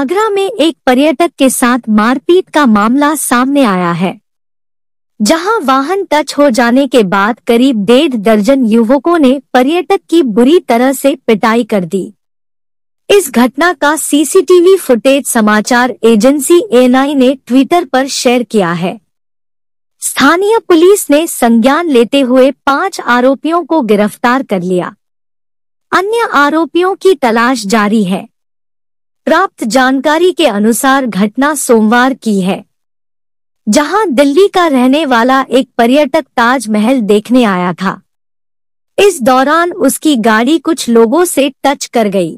आगरा में एक पर्यटक के साथ मारपीट का मामला सामने आया है। जहाँ वाहन टच हो जाने के बाद करीब डेढ़ दर्जन युवकों ने पर्यटक की बुरी तरह से पिटाई कर दी। इस घटना का सीसीटीवी फुटेज समाचार एजेंसी एएनआई ने ट्विटर पर शेयर किया है। स्थानीय पुलिस ने संज्ञान लेते हुए पाँच आरोपियों को गिरफ़्तार कर लिया। अन्य आरोपियों की तलाश जारी है। प्राप्त जानकारी के अनुसार घटना सोमवार की है, जहाँ दिल्ली का रहने वाला एक पर्यटक ताजमहल देखने आया था। इस दौरान उसकी गाड़ी कुछ लोगों से टच कर गई,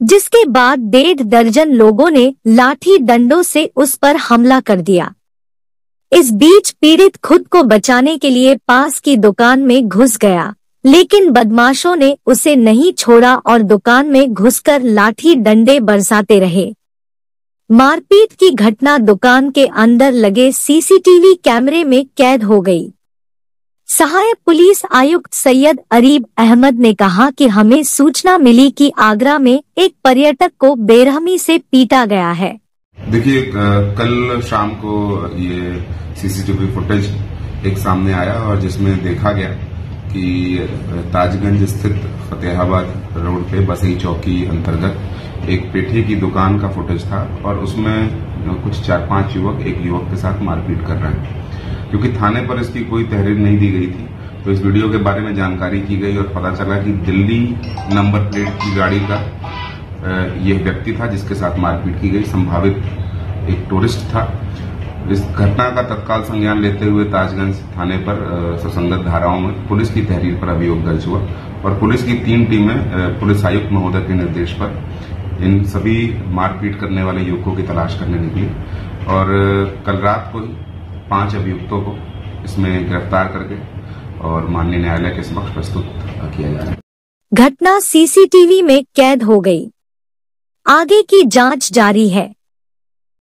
जिसके बाद डेढ़ दर्जन लोगों ने लाठी डंडों से उस पर हमला कर दिया। इस बीच पीड़ित खुद को बचाने के लिए पास की दुकान में घुस गया। लेकिन बदमाशों ने उसे नहीं छोड़ा और दुकान में घुसकर लाठी डंडे बरसाते रहे। मारपीट की घटना दुकान के अंदर लगे सीसीटीवी कैमरे में कैद हो गई। सहायक पुलिस आयुक्त सैयद अरीब अहमद ने कहा कि हमें सूचना मिली कि आगरा में एक पर्यटक को बेरहमी से पीटा गया है। देखिए कल शाम को ये सीसीटीवी फुटेज एक सामने आया और जिसमें देखा गया कि ताजगंज स्थित फतेहाबाद रोड पे बसई चौकी अंतर्गत एक पेठे की दुकान का फुटेज था और उसमें कुछ चार पाँच युवक एक युवक के साथ मारपीट कर रहे हैं। क्योंकि थाने पर इसकी कोई तहरीर नहीं दी गई थी तो इस वीडियो के बारे में जानकारी की गई और पता चला कि दिल्ली नंबर प्लेट की गाड़ी का यह व्यक्ति था जिसके साथ मारपीट की गई। संभावित एक टूरिस्ट था। इस घटना का तत्काल संज्ञान लेते हुए ताजगंज थाने पर सुसंगत धाराओं में पुलिस की तहरीर पर अभियोग दर्ज हुआ और पुलिस की तीन टीमें पुलिस आयुक्त महोदय के निर्देश पर इन सभी मारपीट करने वाले युवकों की तलाश करने निकली और कल रात को ही पाँच अभियुक्तों को इसमें गिरफ़्तार करके और माननीय न्यायालय के समक्ष प्रस्तुत किया जा रहा है। घटना सीसीटीवी में कैद हो गई। आगे की जाँच जारी है।